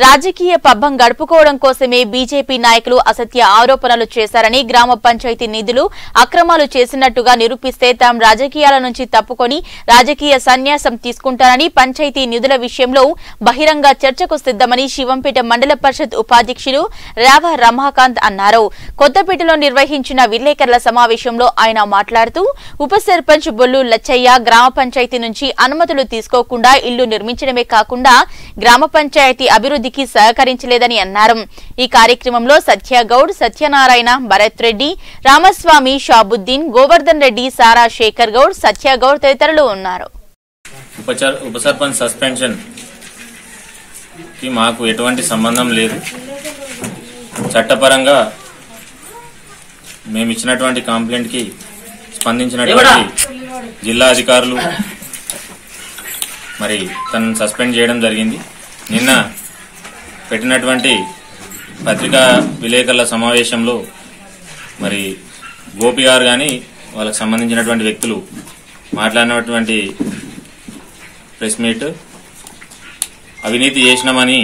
రాజకీయ పబ్బం గడుపుకోవడం కోసమే బీజేపీ నాయకులు అసత్య ఆరోపణలు చేశారని గ్రామ పంచాయతీ నిధులు అక్రమాలు చేసినట్టుగా నిరూపిస్తే తాము రాజకీయాల నుంచి తప్పుకొని రాజకీయ సన్యాసం తీసుకుంటారని పంచాయతీ నిధుల విషయంలో బహిరంగ చర్చకు సిద్దమని శివంపేట మండల పరిషత్ ఉపాధ్యక్షులు రావ రమాకాంత్ అన్నారు. కొత్తపేటలో నిర్వహించిన విలేకరుల సమావేశంలో ఆయన మాట్లాడుతూ ఉప సర్పంచ్ బొల్లు లచ్చయ్య గ్రామ పంచాయతీ నుంచి అనుమతులు తీసుకోకుండా ఇల్లు నిర్మించడమే కాకుండా గ్రామ పంచాయతీ అభివృద్ధి అభివృద్ధికి సహకరించలేదని అన్నారు. ఈ కార్యక్రమంలో సత్యగౌడ్ సత్యనారాయణ భరత్ రెడ్డి రామస్వామి షాబుద్దీన్ గోవర్ధన్ రెడ్డి సారా శేఖర్ గౌడ్ సత్యగౌడ్ తదితరులు ఉన్నారు. ఉపచర్ ఉప సర్పంచ్ సస్పెన్షన్కి మాకు ఎటువంటి సంబంధం లేదు. చట్టపరంగా మేము ఇచ్చినటువంటి కంప్లైంట్కి స్పందించినటువంటి జిల్లా అధికారులు మరి తనను సస్పెండ్ చేయడం జరిగింది. నిన్న పెట్టినటువంటి పత్రికా విలేకరుల సమావేశంలో మరి గోపి గారు కానీ వాళ్ళకు సంబంధించినటువంటి వ్యక్తులు మాట్లాడినటువంటి ప్రెస్ మీట్ అవినీతి చేసినామని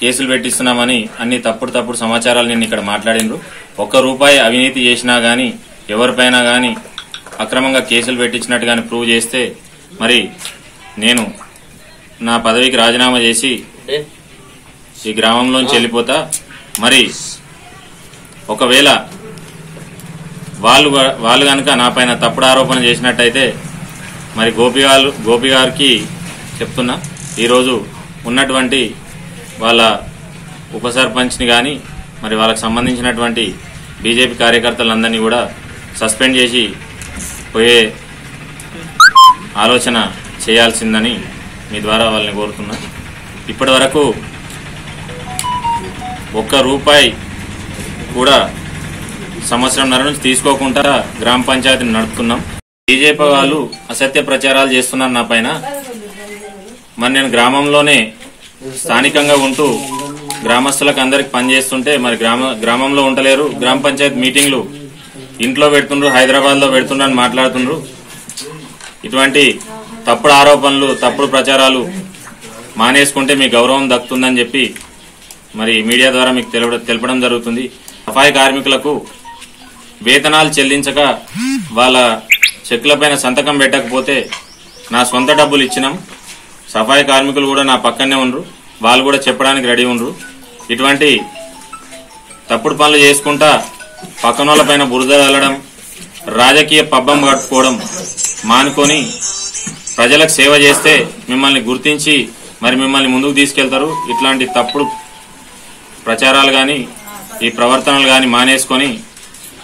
కేసులు పెట్టిస్తున్నామని అన్ని తప్పుడు తప్పుడు సమాచారాలు నేను ఇక్కడ మాట్లాడిండ్రు. ఒక్క రూపాయి అవినీతి చేసినా కానీ ఎవరిపైనా కానీ అక్రమంగా కేసులు పెట్టించినట్టు కానీ ప్రూవ్ చేస్తే మరి నేను నా పదవికి రాజీనామా చేసి ఈ గ్రామంలోంచి వెళ్ళిపోతా. మరి ఒకవేళ వాళ్ళు వాళ్ళు కనుక నా పైన తప్పుడు ఆరోపణ చేసినట్టయితే మరి గోపి గారు గోపి గారికి చెప్తున్నా. ఈరోజు ఉన్నటువంటి వాళ్ళ ఉప సర్పంచ్ని కానీ మరి వాళ్ళకి సంబంధించినటువంటి బీజేపీ కార్యకర్తలందరినీ కూడా సస్పెండ్ చేసి పోయే ఆలోచన చేయాల్సిందని మీ ద్వారా వాళ్ళని కోరుతున్నా. ఇప్పటి వరకు ఒక్క రూపాయి కూడా సంవత్సరంన్నర నుంచి తీసుకోకుండా గ్రామ పంచాయతీని నడుపుతున్నాం. బీజేపీ వాళ్ళు అసత్య ప్రచారాలు చేస్తున్నారు నా పైన. మరి నేను గ్రామంలోనే స్థానికంగా ఉంటూ గ్రామస్తులకు అందరికి పనిచేస్తుంటే మరి గ్రామ గ్రామంలో ఉండలేరు. గ్రామ పంచాయతీ మీటింగ్లు ఇంట్లో పెడుతుండ్రు హైదరాబాద్లో పెడుతుండ్రు అని మాట్లాడుతుండ్రు. ఇటువంటి తప్పుడు ఆరోపణలు తప్పుడు ప్రచారాలు మానేసుకుంటే మీ గౌరవం దక్కుతుందని చెప్పి మరి మీడియా ద్వారా మీకు తెలప- తెలపడం జరుగుతుంది. సఫాయి కార్మికులకు వేతనాలు చెల్లించక వాళ్ళ చెక్కులపైన సంతకం పెట్టకపోతే నా సొంత డబ్బులు ఇచ్చినాం. సఫాయి కార్మికులు కూడా నా పక్కనే ఉండరు. వాళ్ళు కూడా చెప్పడానికి రెడీ ఉండరు. ఇటువంటి తప్పుడు పనులు చేసుకుంటా పక్కన పైన బురద వెళ్ళడం రాజకీయ పబ్బం కట్టుకోవడం మానుకొని ప్రజలకు సేవ చేస్తే మిమ్మల్ని గుర్తించి మరి మిమ్మల్ని ముందుకు తీసుకెళ్తారు. ఇట్లాంటి తప్పుడు ప్రచారాలు కానీ ఈ ప్రవర్తనలు కానీ మానేసుకొని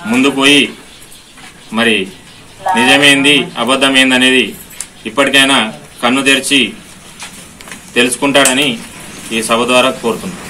ముందుకు పోయి మరి నిజమేంది అబద్ధమేంది అనేది ఇప్పటికైనా కన్ను తెరిచి తెలుసుకుంటాడని ఈ సభ ద్వారా కోరుతున్నాను